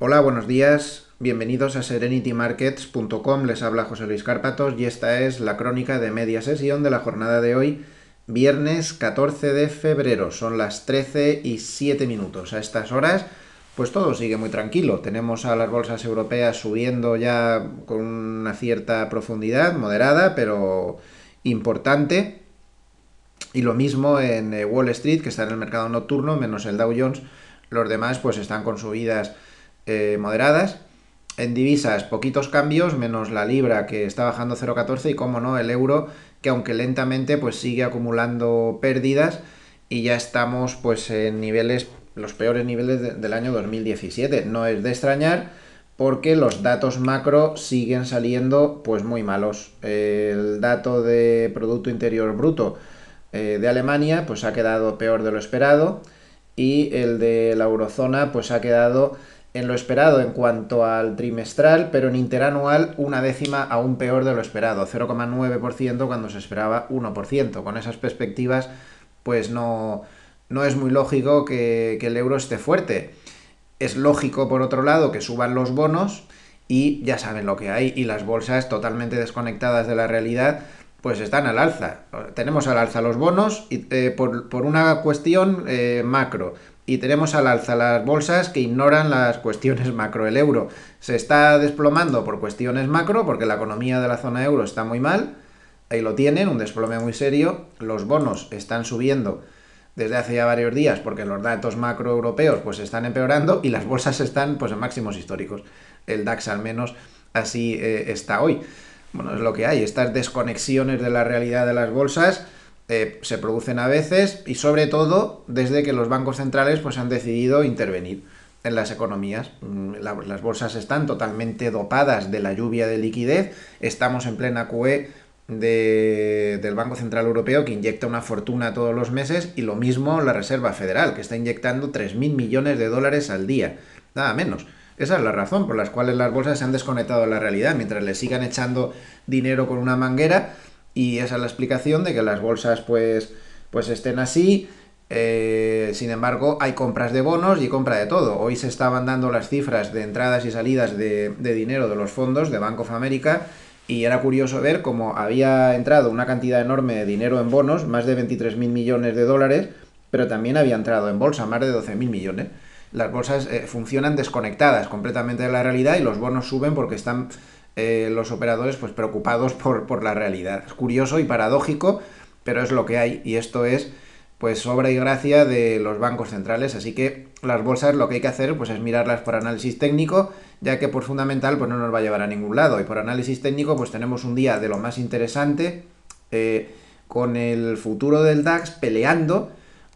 Hola, buenos días. Bienvenidos a serenitymarkets.com. Les habla José Luis Cárpatos y esta es la crónica de media sesión de la jornada de hoy, viernes 14 de febrero. Son las 13 y 7 minutos. A estas horas, pues todo sigue muy tranquilo. Tenemos a las bolsas europeas subiendo ya con una cierta profundidad, moderada, pero importante. Y lo mismo en eh, Wall Street, que está en el mercado nocturno, menos el Dow Jones. Los demás pues están con subidas eh, moderadas. En divisas, poquitos cambios, menos la libra que está bajando 0,14 y, como no, el euro que aunque lentamente pues sigue acumulando pérdidas y ya estamos pues en niveles, los peores niveles del año 2017. No es de extrañar porque los datos macro siguen saliendo pues muy malos. El dato de Producto Interior Bruto eh, de Alemania pues ha quedado peor de lo esperado y el de la eurozona pues ha quedado en lo esperado en cuanto al trimestral, pero en interanual una décima aún peor de lo esperado, 0,9% cuando se esperaba 1%. Con esas perspectivas, pues no, no es muy lógico que, que el euro esté fuerte. Es lógico, por otro lado, que suban los bonos y ya saben lo que hay y las bolsas totalmente desconectadas de la realidad pues están al alza. Tenemos al alza los bonos y, eh, por, por, una cuestión eh, macro y tenemos al alza las bolsas que ignoran las cuestiones macro. El euro se está desplomando por cuestiones macro porque la economía de la zona euro está muy mal. Ahí lo tienen, un desplome muy serio. Los bonos están subiendo desde hace ya varios días porque los datos macro europeos pues están empeorando y las bolsas están pues en máximos históricos. El DAX al menos así eh, está hoy. Bueno, es lo que hay, estas desconexiones de la realidad de las bolsas eh, se producen a veces y sobre todo desde que los bancos centrales pues, han decidido intervenir en las economías. Mm, las bolsas están totalmente dopadas de la lluvia de liquidez. Estamos en plena QE del Banco Central Europeo que inyecta una fortuna todos los meses y lo mismo la Reserva Federal que está inyectando 3.000 millones de dólares al día. Nada menos. Esa es la razón por la cual las bolsas se han desconectado de la realidad. Mientras le sigan echando dinero con una manguera, y esa es la explicación de que las bolsas pues, pues estén así. Eh, sin embargo, hay compras de bonos y compra de todo. Hoy se estaban dando las cifras de entradas y salidas de, de dinero de los fondos de Bank of America y era curioso ver cómo había entrado una cantidad enorme de dinero en bonos, más de 23.000 millones de dólares, pero también había entrado en bolsa, más de 12.000 millones. Las bolsas eh, funcionan desconectadas completamente de la realidad y los bonos suben porque están eh, los operadores pues preocupados por, por, la realidad. Es curioso y paradójico, pero es lo que hay y esto es pues obra y gracia de los bancos centrales, así que las bolsas lo que hay que hacer pues es mirarlas por análisis técnico, ya que por fundamental pues no nos va a llevar a ningún lado y por análisis técnico pues tenemos un día de lo más interesante eh, con el futuro del DAX peleando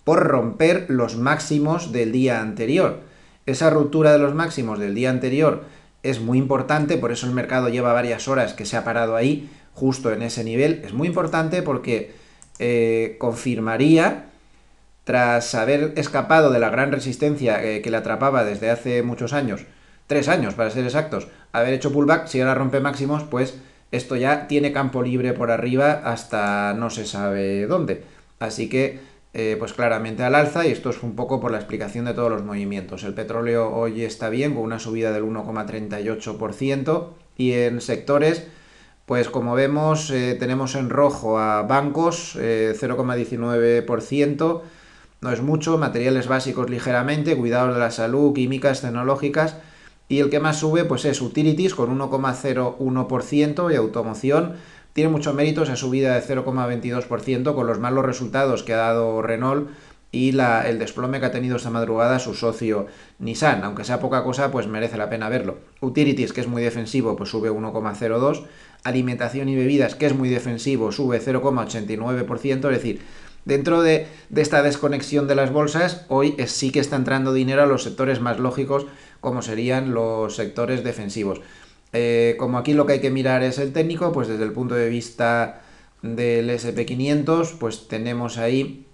por romper los máximos del día anterior. Esa ruptura de los máximos del día anterior es muy importante, por eso el mercado lleva varias horas que se ha parado ahí, justo en ese nivel. Es muy importante porque eh, confirmaría, tras haber escapado de la gran resistencia eh, que le atrapaba desde hace muchos años, tres años para ser exactos, haber hecho pullback, si ahora rompe máximos, pues esto ya tiene campo libre por arriba hasta no se sabe dónde. Así que eh, pues claramente al alza y esto es un poco por la explicación de todos los movimientos. El petróleo hoy está bien con una subida del 1,38% y en sectores, pues como vemos eh, tenemos en rojo a bancos 0,19%, eh, no es mucho, materiales básicos ligeramente, cuidados de la salud, químicas, tecnológicas y el que más sube pues es utilities con 1,01% y automoción tiene mucho mérito esa subida de 0,22% con los malos resultados que ha dado Renault y el desplome que ha tenido esta madrugada su socio Nissan. Aunque sea poca cosa, pues merece la pena verlo. Utilities, que es muy defensivo, pues sube 1,02. Alimentación y bebidas, que es muy defensivo, sube 0,89%. Es decir, dentro de, de, esta desconexión de las bolsas, hoy sí que está entrando dinero a los sectores más lógicos, como serían los sectores defensivos. Eh, como aquí lo que hay que mirar es el técnico, pues desde el punto de vista del SP500, pues tenemos ahí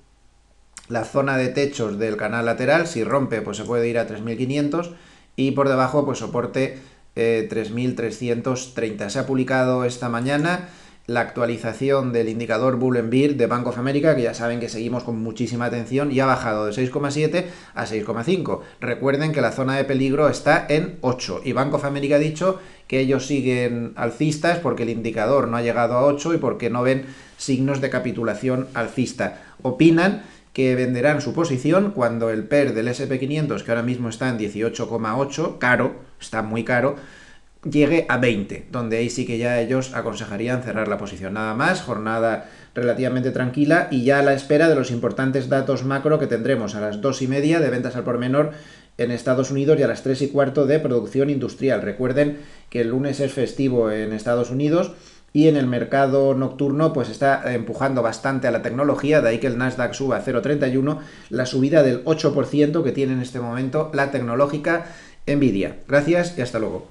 la zona de techos del canal lateral, si rompe pues se puede ir a 3500 y por debajo pues soporte 3330. Eh, se ha publicado esta mañana la actualización del indicador Bull Bear de Bank of America, que ya saben que seguimos con muchísima atención, y ha bajado de 6,7 a 6,5. Recuerden que la zona de peligro está en 8 y Bank of America ha dicho que ellos siguen alcistas porque el indicador no ha llegado a 8 y porque no ven signos de capitulación alcista. Opinan que venderán su posición cuando el PER del SP500, que ahora mismo está en 18,8, caro, está muy caro, llegue a 20, donde ahí sí que ya ellos aconsejarían cerrar la posición. Nada más, jornada relativamente tranquila y ya a la espera de los importantes datos macro que tendremos a las 2 y media de ventas al por menor en Estados Unidos y a las 3 y cuarto de producción industrial. Recuerden que el lunes es festivo en Estados Unidos y en el mercado nocturno pues está empujando bastante a la tecnología, de ahí que el Nasdaq suba a 0,31, la subida del 8% que tiene en este momento la tecnológica Nvidia. Gracias y hasta luego.